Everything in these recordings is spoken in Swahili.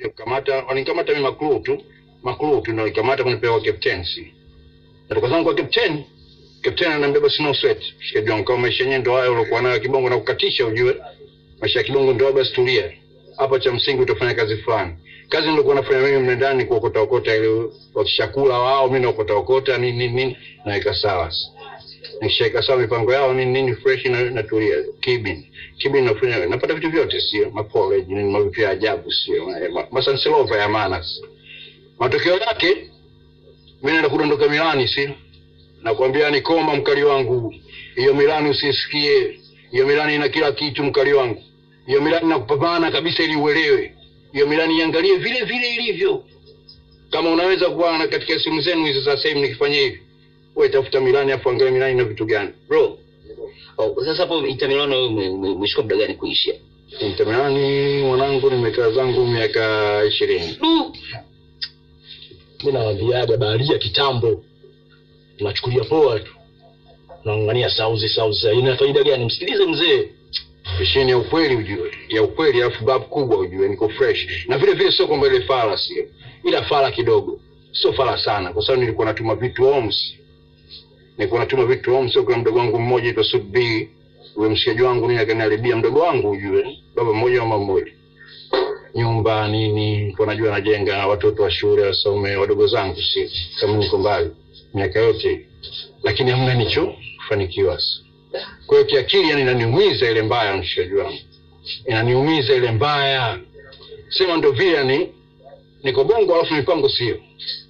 kuja kukamata, wanikamata mimi makuru tu, makuru tu ndio nikamata kunipewa captain si. Natoka zangu kwa captain, captain ananiambia basi no sweat. Shikaji wangu kama maisha yenyewe ndio hayo uliokuwa nayo kibongo na kukatisha ujue. Maisha ya kibongo ndio basi tulia. Hapa cha msingi utafanya kazi fulani. Kazi nilikuwa nafanya mimi mle ndani kuokota okota ile wakishakula wao mimi naokota okota nini nini naweka sawa. Nikishaweka sawa mipango yao nini nini fresh na natulia. Kibin. Kibin nafanya napata vitu vyote sio? Mapoleji nini mavitu ya ajabu sio? Ma- masansilova ya maana. Matokeo yake mimi naenda kudondoka Milani sio? Nakwambia ni koma mkali wangu. Hiyo Milani usisikie. Hiyo Milani ina kila kitu mkali wangu. Hiyo Milani nakupambana kabisa ili uelewe. Hiyo Milani iangalie vile vile ilivyo. Kama unaweza kuwa katika simu zenu hizo za sehemu nikifanya hivi wewe tafuta Milani afu angalia Milani na vitu gani? Bro. Oh, sasa hapo Inter Milan umeshika muda gani kuishia? Inter Milani mwanangu nimekaa zangu miaka ishirini. Mimi mi nawambiaga baharia kitambo. Tunachukulia poa tu. Naangania sauzi sauzi. Ina faida gani? Msikilize mzee. Misheni ya ukweli ujue, ya ukweli, alafu babu kubwa ujue, niko fresh. Na vile vile, sio kwamba ile fala sio, ila fala kidogo, sio fala sana, kwa sababu nilikuwa natuma vitu homes, nilikuwa natuma vitu homes. Sio kwa mdogo wangu mmoja aitwa Subbi, huyo mshikaji wangu mimi akaniharibia mdogo wangu ujue, baba mmoja mama mmoja, nyumba nini, kwa najua najenga watoto wa shule wasome, wadogo zangu, si kama niko mbali miaka yote, lakini hamna nichofanikiwa sasa kwa hiyo kiakili, yani inaniumiza ile mbaya, mshikaji wangu, inaniumiza ile mbaya. Sema ndo vile yani niko bongo, alafu mipango sio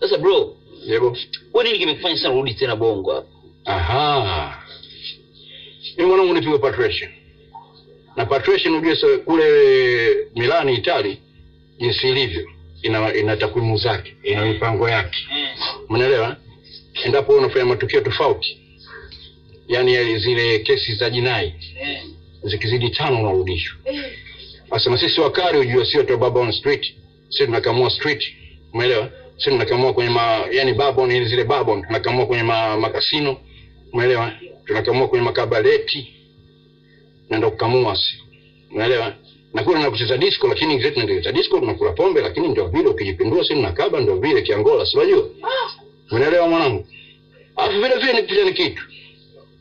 sasa bro yebo. wewe nini kimekufanya sana urudi tena bongo hapo Aha, Ni mwanangu nipigwe patrician na patrician, ujue sasa kule Milani Itali, jinsi ilivyo ina, ina takwimu zake, ina mipango yake, umeelewa? Endapo unafanya matukio tofauti, Yaani ya zile kesi za jinai zikizidi tano unarudishwa. Sasa Asema sisi wakari ujue, sio tu baba on street, sisi tunakamua street, umeelewa? Sisi tunakamua kwenye ma, yani babon ile zile babon tunakamua kwenye ma, makasino, umeelewa? Tunakamua kwenye makabareti, naenda kukamua, si umeelewa? Na kule na kucheza disco, lakini zetu tunaenda disco, tunakula pombe, lakini ndio vile ukijipindua, simu na kaba, ndio vile kiangola, si unajua? Umeelewa mwanangu? Alafu vile vile nikuja ni kitu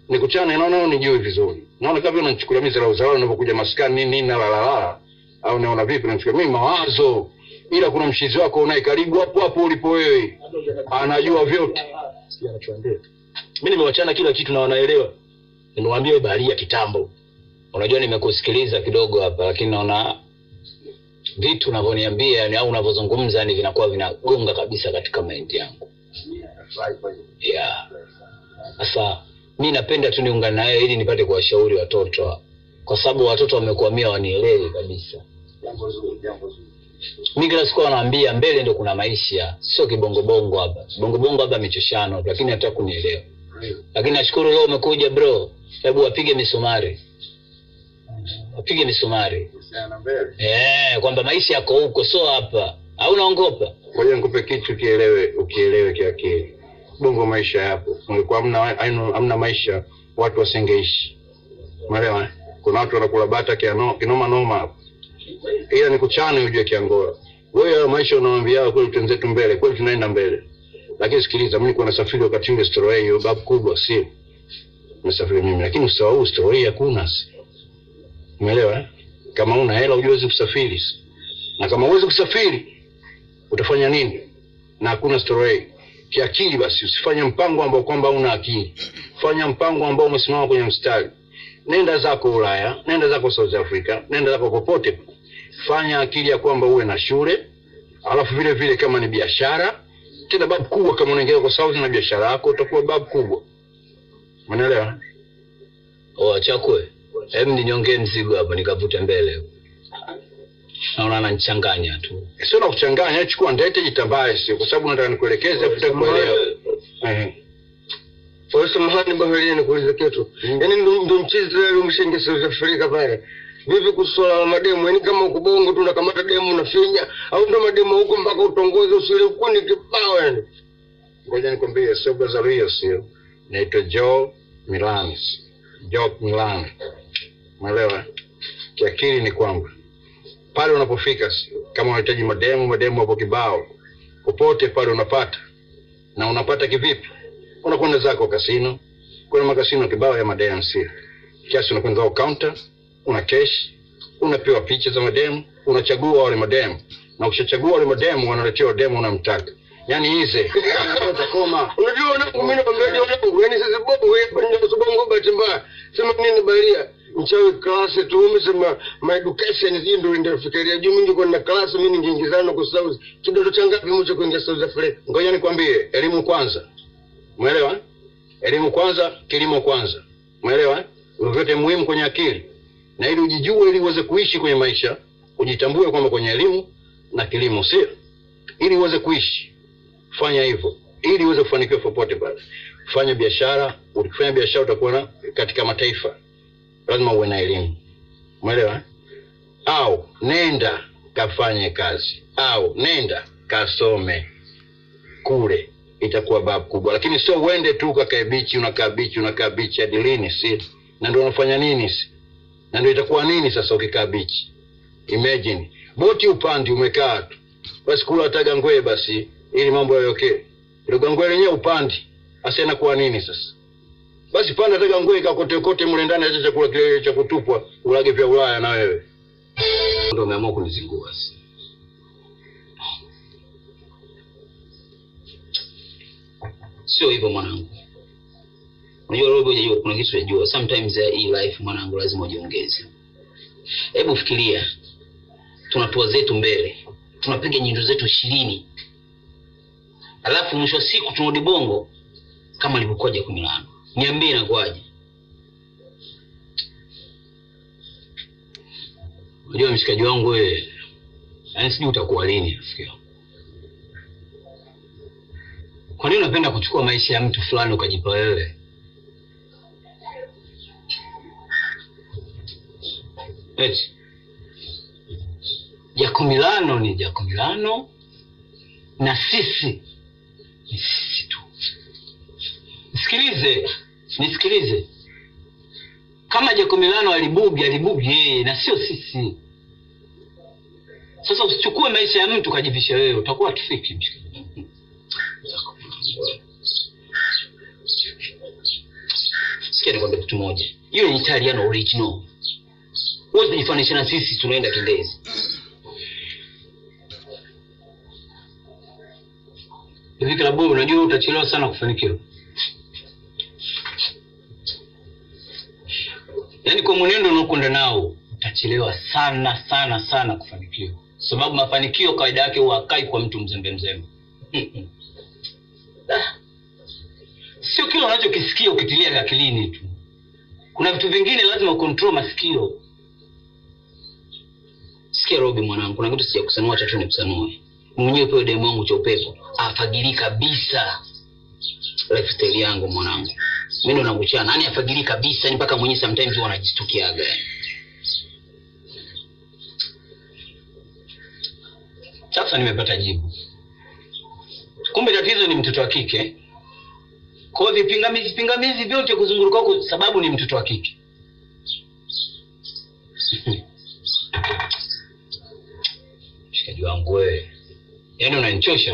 nikuchana naona unijui vizuri naona kama unanichukulia mimi zarau zarau unapokuja maskani nini nini na la la la au naona vipi nafikiria mimi mawazo ila kuna mshizi wako unaye karibu hapo hapo ulipo wewe anajua vyote Sikia anachoambia. Mi nimewachana kila kitu na wanaelewa. Nimewaambia we baharia kitambo. Unajua nimekusikiliza kidogo hapa lakini naona vitu unavyoniambia yani au unavyozungumza yani vinakuwa vinagonga kabisa katika mind yangu. Yeah. sasa mi napenda tu niungane na wewe ili nipate kuwashauri watoto. Kwa sababu watoto wamekuamia wanielewe kabisa mi kila siku wanaambia mbele ndo kuna maisha. Sio kibongobongo hapa. Kibongobongo hapa michoshano lakini hata kunielewa. Lakini nashukuru leo umekuja bro. Hebu wapige misumari. Wapige misumari. Eh, kwamba maisha yako huko sio hapa. Au unaongopa ngoja nikupe kitu kielewe ukielewe kiakili bongo maisha yapo. Ungekuwa hamna haino- hamna maisha watu wasingeishi. Umeelewa eh? kuna watu wanakula bata kinoma noma hapo ila ni kuchane ujue kiangora wewe hayo maisha unawaambia kweli twenzetu mbele kweli tunaenda mbele. Lakini sikiliza mimi kuna nasafiri wakati ule story hiyo babu kubwa si? Nasafiri mimi lakini usawa huu story hakuna umeelewa eh? kama una hela huwezi kusafiri na kama huwezi kusafiri utafanya nini? Na hakuna story kiakili basi usifanye mpango ambao kwamba una akili. Fanya mpango ambao umesimama kwenye mstari. Nenda zako ulaya nenda zako south africa nenda zako popote fanya akili ya kwamba uwe na shule alafu vile vile kama ni biashara tena babu kubwa kama unaingia kwa sauti na biashara yako utakuwa babu kubwa. Umeelewa? Oh, chakwe hem ninyongee mzigo hapo nikavute mbele. Naona ananichanganya tu. Sio na kuchanganya chukua ndete jitambaye sio kwa sababu nataka nikuelekeze afu utakuelewa eh. Wewe samahani baharia, nikuulize kitu. Yaani ndo ndo mchizi leo umeshaingia South Africa pale. Vipi kuswala swala la mademu? yani kama uko bongo tu unakamata demu unafinya au ndo mademu huko mpaka utongoze usiri, huko ni kibao yani. ngoja nikwambie sio Brazario sio. Naitwa Joe Milanes Joe Milan umeelewa? Kiakili ni kwamba pale unapofika kama unahitaji mademu mademu hapo kibao. Popote pale unapata. Na unapata kivipi? Unakwenda zako kasino. Kuna makasino kibao ya sio. Kiasi unakwenda zao counter una cash unapewa picha za mademu unachagua wale mademu na ukishachagua wale mademu wanaletewa demu unamtaka yaani ize utakoma unajua na mimi nakwambia wanangu yani sasa bobo wewe kwenye bongo bahati mbaya sema nini baria mchawi klasi tu umesema my education hii ndio ndio fikiria juu mimi ningekuwa na klasi mimi ningeingizana kwa South kidogo cha ngapi mmoja kuingia South Africa ngoja nikwambie elimu kwanza umeelewa elimu kwanza kilimo kwanza umeelewa vyote muhimu kwenye akili na ili ujijue ili uweze kuishi kwenye maisha ujitambue kwamba kwenye elimu na kilimo sio. Ili uweze kuishi fanya hivyo. Ili uweze kufanikiwa popote pale. Fanya biashara ukifanya biashara utakuwa na katika mataifa. Lazima uwe na elimu. Umeelewa eh? au nenda kafanye kazi. Au nenda kasome. Kule itakuwa babu kubwa. Lakini sio uende tu ukakae bichi unakaa bichi unakaa bichi hadi lini si? Na ndio unafanya nini si na ndio itakuwa nini sasa ukikaa bichi imagine boti upandi umekaa tu. Basi kula hata ngwe basi ili mambo yayokee ile gangwe lenyewe upandi hasa inakuwa nini sasa? Basi panda hata ngwe ikakote kote mle ndani acha chakula kile cha kutupwa ulage vya Ulaya na wewe. Ndio umeamua kunizingua sasa. sio hivyo mwanangu unajua robo unajua kuna kitu unajua sometimes ya hii life mwanangu lazima ujiongeze. Hebu fikiria tunatua zetu mbele tunapiga nyundo zetu ishirini. Alafu mwisho wa siku tunarudi bongo kama ilivyokuwa ja kumi na niambie inakuwaje. Unajua mshikaji wangu wewe yaani sijui utakuwa lini rafiki kwa nini unapenda kuchukua maisha ya mtu fulani ukajipa wewe eti. Jakumilano ni jakumilano na sisi ni sisi tu. Nisikilize nisikilize. Kama jakumilano alibugi alibugi yeye na sio sisi. Sasa usichukue maisha ya mtu kajivisha wewe utakuwa tufiki sikia nikwambia kitu moja. Hiyo ni italiano original huwezi kujifanisha na sisi tunaenda kindezi hivi klabu unajua utachelewa sana kufanikiwa. Yaani kwa mwenendo unaokwenda nao utachelewa sana sana sana kufanikiwa. Sababu mafanikio kawaida yake huwa hakai kwa mtu mzembe mzembe. Sio kila unachokisikia ukitilia akilini tu. Kuna vitu vingine lazima ukontrol masikio sikia robi mwanangu. Kuna kitu sija kusanua chachu ni kusanue mwenyewe pewe demu wangu cha upepo. Afagili kabisa. Lifestyle yangu mwanangu. Mimi ndo nakuchana. Nani afagili kabisa? Ni mpaka mwenyewe sometimes huwa anajistukiaga yani sasa nimepata jibu. Kumbe tatizo ni mtoto wa kike. Kwa vipingamizi pingamizi vyote kuzunguruka huko sababu ni mtoto wa kike wewe. Yaani unanichosha